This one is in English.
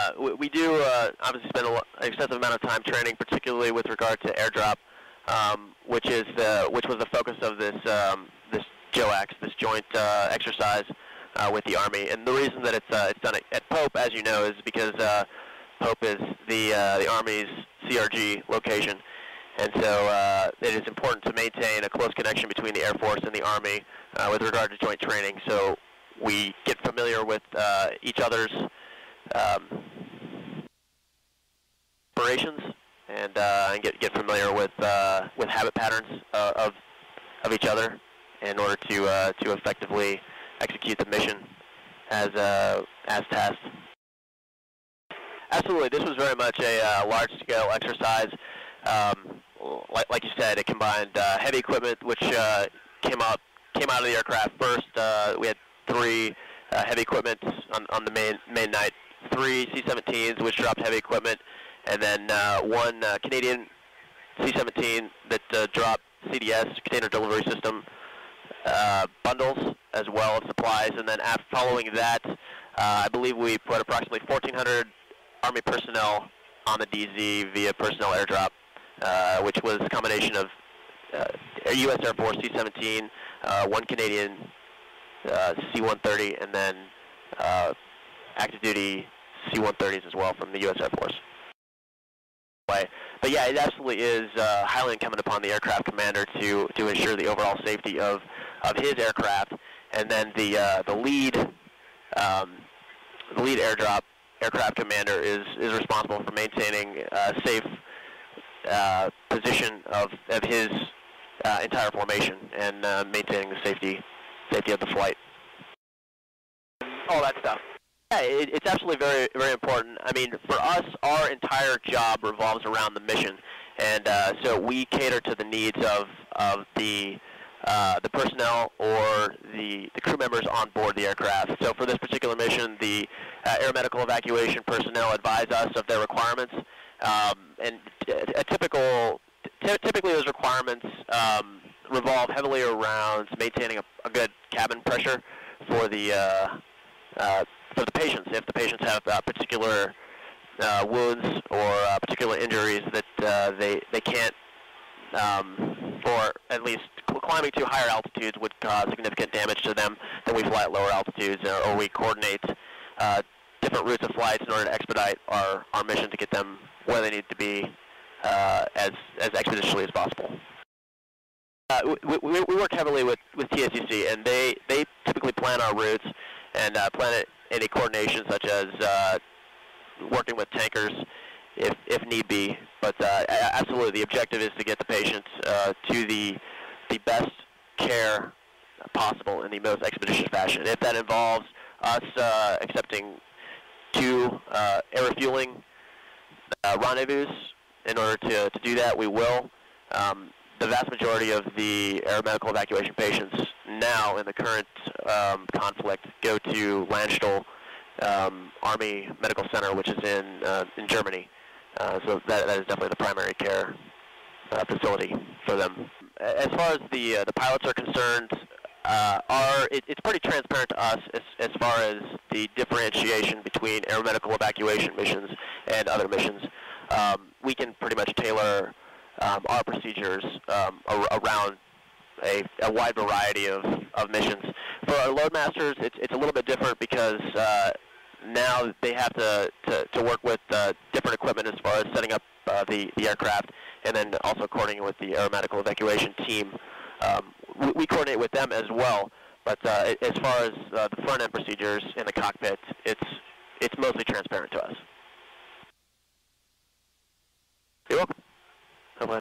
Uh, we, do uh, obviously spend an excessive amount of time training, particularly with regard to airdrop, um, which is the which was the focus of this um, this JOAX, this joint uh, exercise uh, with the Army. And the reason that it's uh, it's done at, Pope, as you know, is because Pope is the the Army's CRG location, and so it is important to maintain a close connection between the Air Force and the Army with regard to joint training. So we get familiar with each other's um, operations and, uh, and get, get familiar with, uh, with habit patterns uh, of, of each other in order to, uh, to effectively execute the mission as, uh, as tasked. Absolutely, this was very much a uh, large-scale exercise. Um, like, like you said, it combined uh, heavy equipment, which uh, came out came out of the aircraft first. Uh, we had three uh, heavy equipment on, on the main main night, three C-17s which dropped heavy equipment, and then uh, one uh, Canadian C-17 that uh, dropped CDS container delivery system uh, bundles as well as supplies, and then after following that, uh, I believe we put approximately 1,400 Army personnel on the DZ via personnel airdrop, uh, which was a combination of uh, U.S. Air Force C-17, uh, one Canadian uh, C-130, and then uh, active duty C-130s as well from the U.S. Air Force. But yeah, it absolutely is uh, highly incumbent upon the aircraft commander to to ensure the overall safety of of his aircraft, and then the uh, the lead um, the lead airdrop aircraft commander is is responsible for maintaining a safe uh, position of of his uh, entire formation and uh, maintaining the safety safety of the flight. All that stuff. Yeah, it, it's absolutely very, very important. I mean, for us, our entire job revolves around the mission, and uh, so we cater to the needs of of the uh, the personnel or the, the crew members on board the aircraft. So for this particular mission, the uh, air medical evacuation personnel advise us of their requirements, um, and a typical typically those requirements um, revolve heavily around maintaining a, a good cabin pressure for the uh, uh, for the patients. If the patients have uh, particular uh, wounds or uh, particular injuries that uh, they they can't, um, or at least climbing to higher altitudes would cause significant damage to them, then we fly at lower altitudes, or, or we coordinate uh, different routes of flights in order to expedite our, our mission to get them where they need to be uh, as as expeditiously as possible. Uh, we, we, we, work heavily with, with TACC, and they, they typically plan our routes and uh, plan any coordination such as uh, working with tankers if, if need be. But uh, absolutely, the objective is to get the patients uh, to the, the best care possible in the most expeditious fashion. If that involves us uh, accepting two uh, air refueling rendezvous in order to, to do that, we will. Um, the vast majority of the air medical evacuation patients now in the current um, conflict go to Landstuhl um, Army Medical Center, which is in uh, in Germany. Uh, so that, that is definitely the primary care uh, facility for them. As far as the uh, the pilots are concerned, uh, are it, it's pretty transparent to us as, as far as the differentiation between air medical evacuation missions and other missions. Um, we can pretty much tailor um, our procedures um, ar around a, a wide variety of, of missions. For our loadmasters, it's, it's a little bit different because uh, now they have to, to, to work with uh, different equipment as far as setting up uh, the, the aircraft and then also coordinating with the aeromedical evacuation team. Um, we, we coordinate with them as well, but uh, as far as uh, the front end procedures in the cockpit, it's, it's mostly transparent to us. You're welcome.